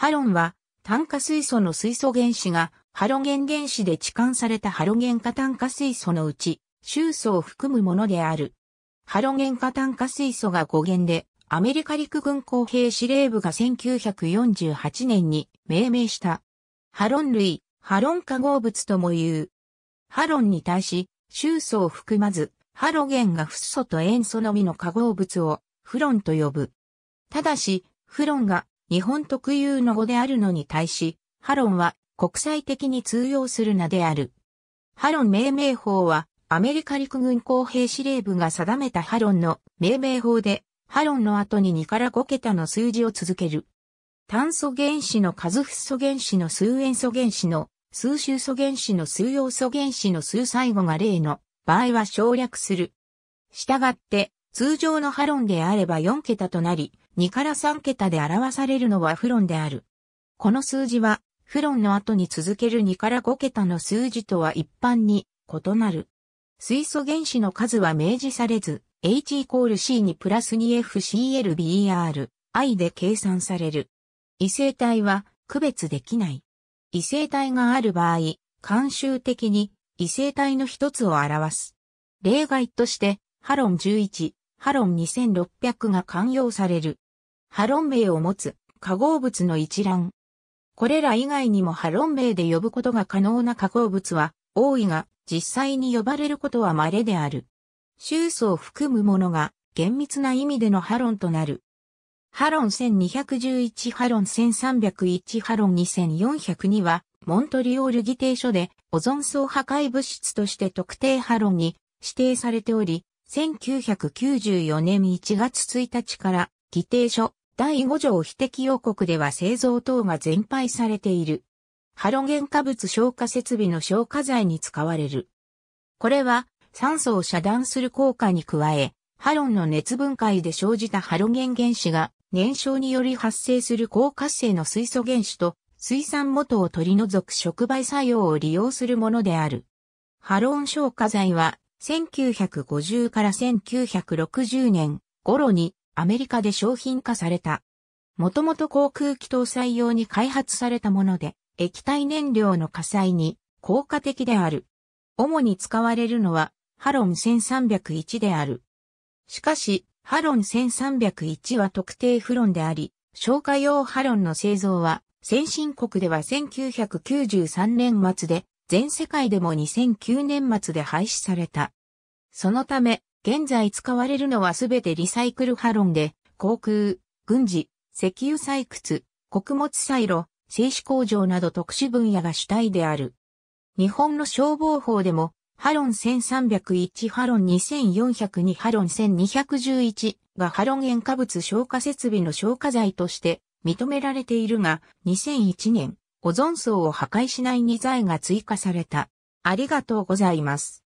ハロンは炭化水素の水素原子がハロゲン原子で置換されたハロゲン化炭化水素のうち、臭素を含むものである。ハロゲン化炭化水素が語源で、アメリカ陸軍工兵司令部が1948年に命名した。ハロン類、ハロン化合物とも言う。ハロンに対し、臭素を含まず、ハロゲンがフッ素と塩素のみの化合物をフロンと呼ぶ。ただし、フロンが日本特有の語であるのに対し、ハロンは国際的に通用する名である。ハロン命名法は、アメリカ陸軍工兵司令部が定めたハロンの命名法で、ハロンの後に2から5桁の数字を続ける。炭素原子の数フッ素原子の数塩素原子の数臭素原子の数要素原子の数最後が0の場合は省略する。したがって、通常のハロンであれば4桁となり、2から3桁で表されるのはフロンである。この数字は、フロンの後に続ける2から5桁の数字とは一般に異なる。水素原子の数は明示されず、H イコール C にプラス 2FClBr、I で計算される。異性体は区別できない。異性体がある場合、慣習的に異性体の一つを表す。例外として、ハロン11、ハロン2600が慣用される。ハロン名を持つ化合物の一覧。これら以外にもハロン名で呼ぶことが可能な化合物は多いが、実際に呼ばれることは稀である。周素を含むものが厳密な意味でのハロンとなる。ハロン1211ハロン1301ハロン2402は、モントリオール議定書でオゾン層破壊物質として特定ハロンに指定されており、1994年1月1日から議定書第5条非適用国では製造等が全廃されている。ハロゲン化物消火設備の消火剤に使われる。これは酸素を遮断する効果に加え、ハロンの熱分解で生じたハロゲン原子が燃焼により発生する高活性の水素原子と水酸元を取り除く触媒作用を利用するものである。ハロン消火剤は1950から1960年頃にアメリカで商品化された。もともと航空機搭載用に開発されたもので、液体燃料の火災に効果的である。主に使われるのはハロン1301である。しかし、ハロン1301は特定フロンであり、消火用ハロンの製造は先進国では1993年末で全世界でも2009年末で廃止された。そのため、現在使われるのはすべてリサイクルハロンで、航空、軍事、石油採掘、穀物サイロ、製紙工場など特殊分野が主体である。日本の消防法でも、ハロン1301、ハロン2402、ハロン1211がハロン塩化物消火設備の消火剤として認められているが、2001年、オゾン層を破壊しない2剤が追加された。ありがとうございます。